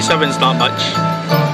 27's not much.